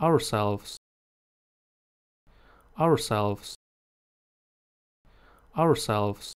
ourselves ourselves ourselves